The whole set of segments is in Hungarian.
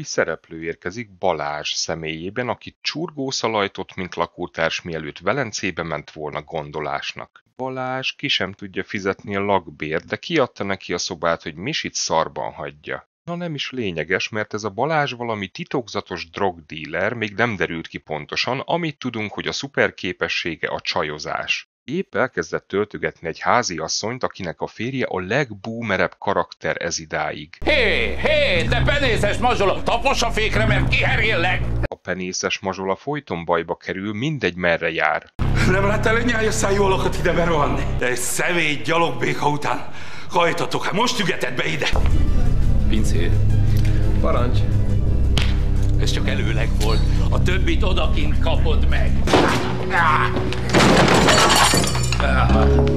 Új szereplő érkezik Balázs személyében, aki csurgószalajtott, mint lakótárs, mielőtt Velencébe ment volna gondolásnak. Balázs ki sem tudja fizetni a lakbért, de kiadta neki a szobát, hogy Misit szarban hagyja. Na nem is lényeges, mert ez a Balázs valami titokzatos drogdíler, még nem derült ki pontosan, amit tudunk, hogy a szuperképessége a csajozás. Épp elkezdett töltögetni egy házi asszonyt, akinek a férje a legboomerebb karakter ez idáig. Hé, hé, te penészes mazsola, tapos a fékre, mert kiheréllek! A penészes mazsola folyton bajba kerül, mindegy merre jár. Nem láttál egy nyájas szájú alakat ide berohanni? De egy személy gyalogbéka után hajtatok, hát most ügetett be ide! Pincér. Parancs. Ez csak előleg volt, a többit odakint kapod meg.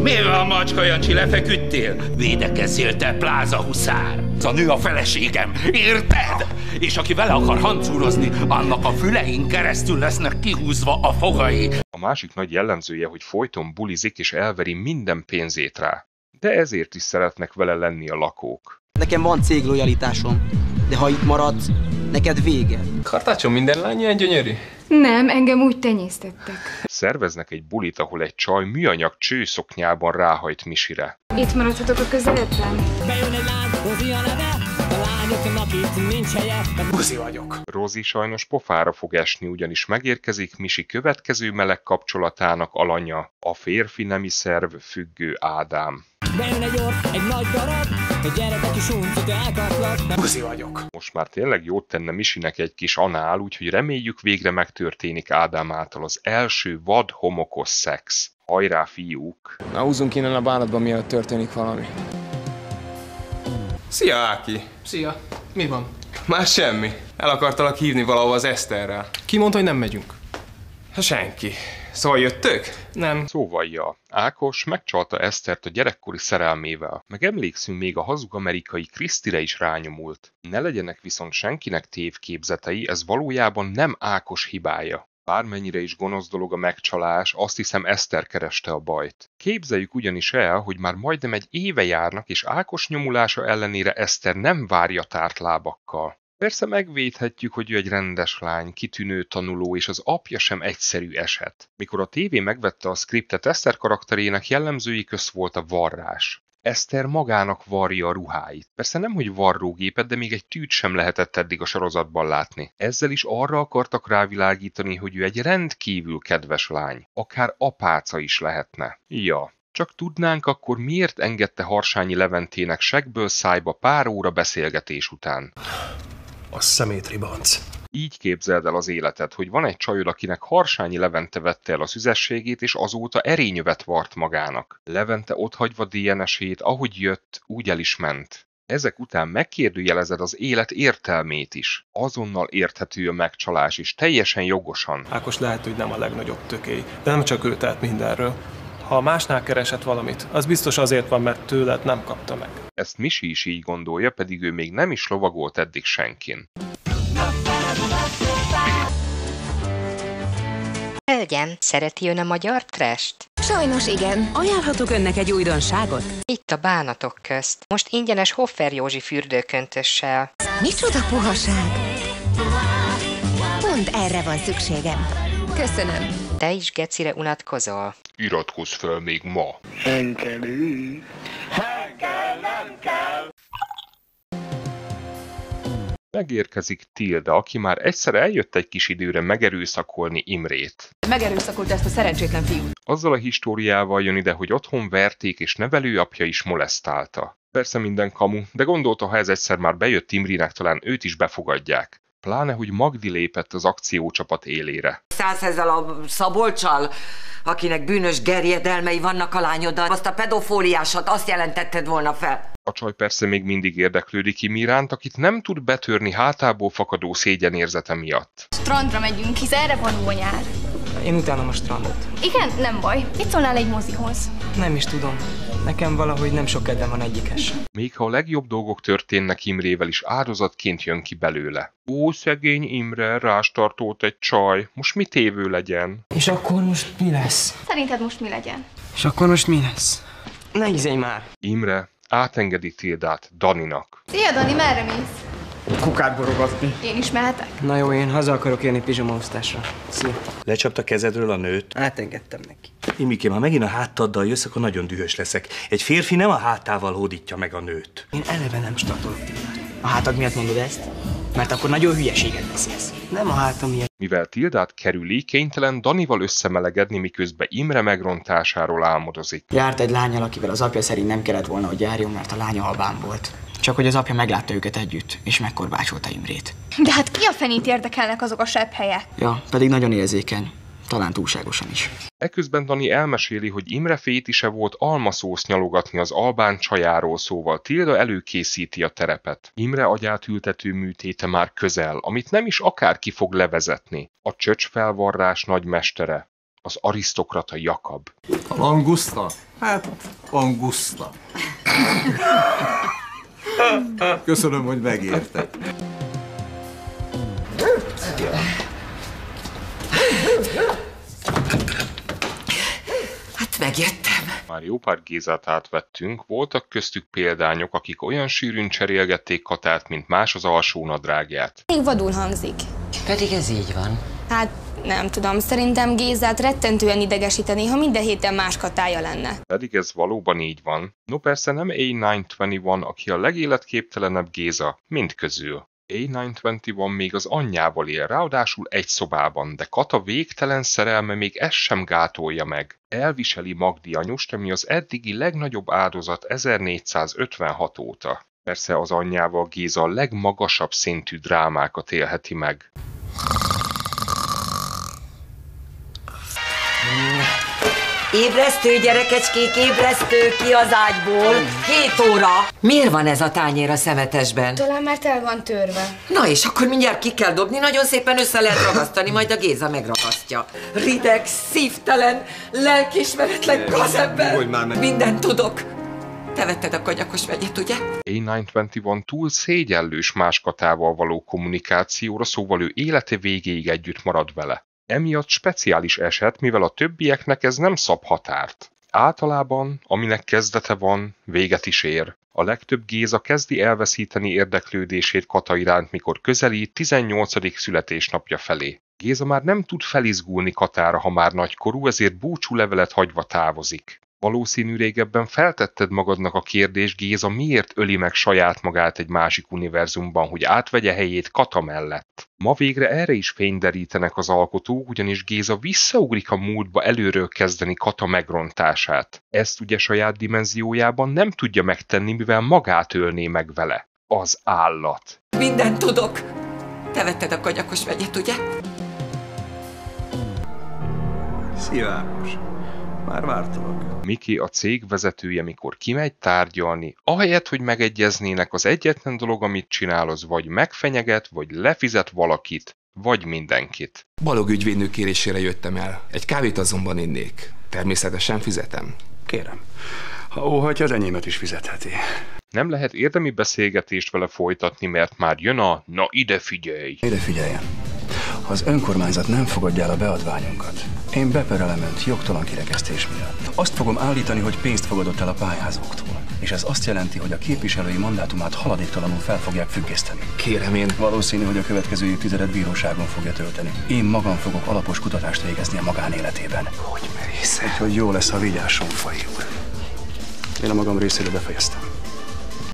Mi van, macska Jancsi, lefeküdtél? Védekezzél te, pláza huszár! Ez a nő a feleségem, érted? És aki vele akar hancúrozni, annak a fülein keresztül lesznek kihúzva a fogai. A másik nagy jellemzője, hogy folyton bulizik és elveri minden pénzét rá. De ezért is szeretnek vele lenni a lakók. Nekem van céglojalitásom, de ha itt maradsz, neked vége. Kartácson minden lány ilyen gyönyörű? Nem, engem úgy tenyésztettek. Szerveznek egy bulit, ahol egy csaj műanyag csőszoknyában ráhajt Misire. Itt maradhatok a közeledben? Bejön egy lány, hozi a neve, a lányoknak itt nincs helye. Buzi vagyok. Rozi sajnos pofára fog esni, ugyanis megérkezik Misi következő meleg kapcsolatának alanya, a férfi nemi szerv függő Ádám. Bejön egy orr, egy nagy darab, a gyerekek is uncot elkaplak. Buzi vagyok. Most már tényleg jót tenne Misinek egy kis anál, úgyhogy reméljük végre megtörténik Ádám által az első vad homokos szex. Hajrá, fiúk! Na húzzunk innen a bánatban, mielőtt történik valami. Szia, Áki! Szia, mi van? Már semmi. El akartalak hívni valahova az Eszterrel. Ki mondta, hogy nem megyünk? Ha senki. Szóval jöttök? Nem. Szóval ja, Ákos megcsalta Esztert a gyerekkori szerelmével, meg emlékszünk még a hazug amerikai Krisztire is rányomult. Ne legyenek viszont senkinek tévképzetei, ez valójában nem Ákos hibája. Bármennyire is gonosz dolog a megcsalás, azt hiszem Eszter kereste a bajt. Képzeljük ugyanis el, hogy már majdnem egy éve járnak, és Ákos nyomulása ellenére Eszter nem várja tárt lábakkal. Persze megvédhetjük, hogy ő egy rendes lány, kitűnő tanuló, és az apja sem egyszerű eset. Mikor a tévé megvette a skriptet, Eszter karakterének jellemzői köz volt a varrás. Eszter magának varja a ruháit. Persze nem, hogy varrógépet, de még egy tűt sem lehetett eddig a sorozatban látni. Ezzel is arra akartak rávilágítani, hogy ő egy rendkívül kedves lány. Akár apáca is lehetne. Ja, csak tudnánk akkor miért engedte Harsányi Leventének segből szájba pár óra beszélgetés után. A szemét ribanc. Így képzeld el az életed, hogy van egy csajod, akinek Harsányi Levente vette el a szüzességét, és azóta erényövet vart magának. Levente otthagyva DNS-ét, ahogy jött, úgy el is ment. Ezek után megkérdőjelezed az élet értelmét is. Azonnal érthető a megcsalás is, teljesen jogosan. Ákos lehet, hogy nem a legnagyobb tökély, de nem csak ő tehet mindenről. Ha másnál keresett valamit, az biztos azért van, mert tőled nem kapta meg. Ezt Misi is így gondolja, pedig ő még nem is lovagolt eddig senkin. Hölgyem, szereti ön a magyar trest? Sajnos igen. Ajánlhatok önnek egy újdonságot? Itt a bánatok közt. Most ingyenes Hoffer Józsi fürdőköntössel. Micsoda puhaság! Pont erre van szükségem. Köszönöm. Te is gecire unatkozol. Iratkozz fel még ma! Henkeli. Megérkezik Tilda, aki már egyszer eljött egy kis időre megerőszakolni Imrét. Megerőszakolt ezt a szerencsétlen fiút. Azzal a históriával jön ide, hogy otthon verték és nevelőapja is molesztálta. Persze minden kamu, de gondolta, ha ez egyszer már bejött Imrinek, talán őt is befogadják. Pláne, hogy Magdi lépett az akciócsapat élére. Szállsz ezzel a Szabolcsal, akinek bűnös gerjedelmei vannak a lányoddal, azt a pedofóliásat azt jelentetted volna fel. A csaj persze még mindig érdeklődik Im iránt, akit nem tud betörni hátából fakadó szégyenérzete miatt. Strandra megyünk, hisz erre van nyár. Én utálom a strandot. Igen, nem baj. Mit szólnál egy mozihoz? Nem is tudom. Nekem valahogy nem sok kedvem van egyikes. sem. Még ha a legjobb dolgok történnek Imrével is, áldozatként jön ki belőle. Ó, szegény Imre, rástartót egy csaj, most mit évő legyen? És akkor most mi lesz? Szerinted most mi legyen? És akkor most mi lesz? Ne izélj már! Imre átengedi Tildát Daninak. Szia, Dani, merre mész? Kukát borogatni. Én is mehetek? Na jó, én haza akarok élni pizsamaosztásra. Szia. Lecsapta a kezedről a nőt? Átengedtem neki. Imikém, ha megint a háttaddal jössz, akkor nagyon dühös leszek. Egy férfi nem a hátával hódítja meg a nőt. Én eleve nem statolok. A hátad miatt mondod ezt? Mert akkor nagyon hülyeséget beszélsz. Nem a hátam miatt. Mivel Tildát kerüli, kénytelen Danival összemelegedni, miközben Imre megrontásáról álmodozik. Járt egy lányal, akivel az apja szerint nem kellett volna, hogy járjon, mert a lánya albán volt. Csak hogy az apja meglátta őket együtt, és megkorbácsolta Imrét. De hát ki a fenét érdekelnek azok a sebb helyek? Ja, pedig nagyon érzékeny. Talán túlságosan is. Eközben Dani elmeséli, hogy Imre fétise volt almaszósz nyalogatni az albán csajáról, szóval Tilda előkészíti a terepet. Imre agyát ültető műtéte már közel, amit nem is akárki fog levezetni. A csöcsfelvarrás nagymestere, az arisztokrata Jakab. A languszta? Hát, languszta. Köszönöm, hogy megérted. Már jó pár Gézát átvettünk, voltak köztük példányok, akik olyan sűrűn cserélgették Katát, mint más az alsó nadrágját. Még vadul hangzik. Pedig ez így van. Hát nem tudom, szerintem Gézát rettentően idegesíteni, ha minden héten más katája lenne. Pedig ez valóban így van. No persze nem A921, aki a legéletképtelenebb Géza, mind közül. A921 még az anyjával él, ráadásul egy szobában, de Kata végtelen szerelme még ezt sem gátolja meg. Elviseli Magdi anyust, ami az eddigi legnagyobb áldozat 1456 óta. Persze az anyjával Géza a legmagasabb szintű drámákat élheti meg. Ébresztő, gyerekecskék, ébresztő, ki az ágyból. Hét óra. Miért van ez a tányér a szemetesben? Talán mert el van törve. Na és akkor mindjárt ki kell dobni, nagyon szépen össze lehet ragasztani, majd a Géza megragasztja. Rideg, szívtelen, lelkismeretlen gazember. Hogy már meg. Mindent tudok. Te vetted a kanyakos vegyet, ugye? A921 túl szégyellős más katával való kommunikációra, szóval ő élete végéig együtt marad vele. Emiatt speciális eset, mivel a többieknek ez nem szab határt. Általában, aminek kezdete van, véget is ér. A legtöbb Géza kezdi elveszíteni érdeklődését Kata iránt, mikor közelít 18. születésnapja felé. Géza már nem tud felizgulni Katára, ha már nagykorú, ezért búcsú levelet hagyva távozik. Valószínű régebben feltetted magadnak a kérdést, Géza miért öli meg saját magát egy másik univerzumban, hogy átvegye helyét Kata mellett. Ma végre erre is fényderítenek az alkotók, ugyanis Géza visszaugrik a múltba előről kezdeni Kata megrontását. Ezt ugye saját dimenziójában nem tudja megtenni, mivel magát ölné meg vele. Az állat. Mindent tudok. Te vetted a kanyakos vegyet, ugye? Szia Ákos. Már vártalak. Miki a cég vezetője, mikor kimegy tárgyalni, ahelyett, hogy megegyeznének, az egyetlen dolog, amit csinál, az vagy megfenyeget, vagy lefizet valakit, vagy mindenkit. Balog ügyvédnő kérésére jöttem el. Egy kávét azonban innék. Természetesen fizetem. Kérem. Ha óhatja, az enyémet is fizetheti. Nem lehet érdemi beszélgetést vele folytatni, mert már jön a na ide figyelj. Ide figyeljen. Az önkormányzat nem fogadja el a beadványunkat, én beperelem önt jogtalan kirekesztés miatt. Azt fogom állítani, hogy pénzt fogadott el a pályázóktól. És ez azt jelenti, hogy a képviselői mandátumát haladéktalanul fel fogják függeszteni. Kérem én. Valószínű, hogy a következő évtizedet bíróságon fogja tölteni. Én magam fogok alapos kutatást végezni a magánéletében. Hogy merész? Úgyhogy jó lesz, ha vigyásson, fai úr. Én a magam részéről befejeztem.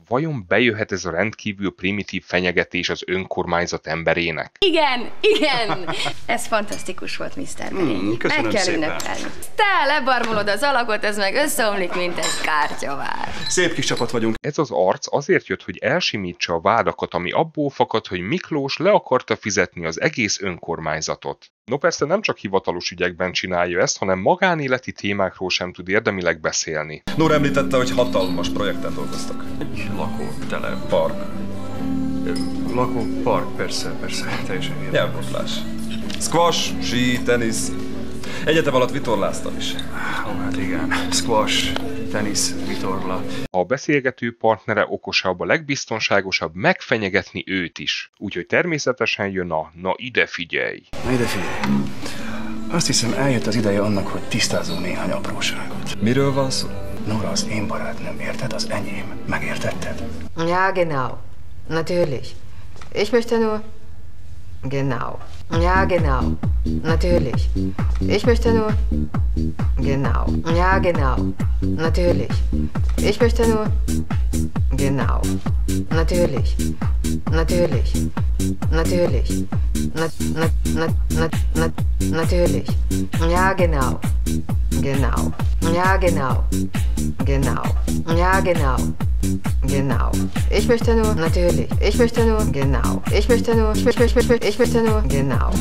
Vajon bejöhet ez a rendkívül primitív fenyegetés az önkormányzat emberének? Igen, igen! Ez fantasztikus volt, Mr. Hmm, köszönöm Meg kell szépen. ünnepelni. Te lebarmolod az alakot, ez meg összeomlik, mint egy kártyavár. Szép kis csapat vagyunk. Ez az arc azért jött, hogy elsimítsa a vádakat, ami abból fakad, hogy Miklós le akarta fizetni az egész önkormányzatot. No persze nem csak hivatalos ügyekben csinálja ezt, hanem magánéleti témákról sem tud érdemileg beszélni. Nóra említette, hogy hatalmas projekten dolgoztak. Egy lakótele, park. Lakópark, persze, persze, teljesen értem. Nyelvbotlás. Squash, sí, tenisz. Egyetem alatt vitorláztam is. Ó, hát igen. Squash, tenisz, vitorla. A beszélgető partnere okosabb, a legbiztonságosabb megfenyegetni őt is. Úgyhogy természetesen jön a na ide figyelj. Na ide figyelj. Azt hiszem eljött az ideje annak, hogy tisztázunk néhány apróságot. Miről van szó? Nora az én barátnőm, érted? Az enyém. Megértetted? Ja, genau. Natürlich. Ich möchte nur. Genau. Ja, genau. Natürlich. Ich möchte nur. Genau. Ja, genau. Natürlich. Ich möchte nur. Genau. Natürlich. Natürlich. Natürlich. Na, na, na, na, na, natürlich. Ja, genau. Genau. Ja, genau. Genau. Ja, genau. Genau. Ich möchte nur, natürlich. Ich möchte nur, genau. Ich möchte nur, ich möchte, ich möchte, ich möchte nur, genau.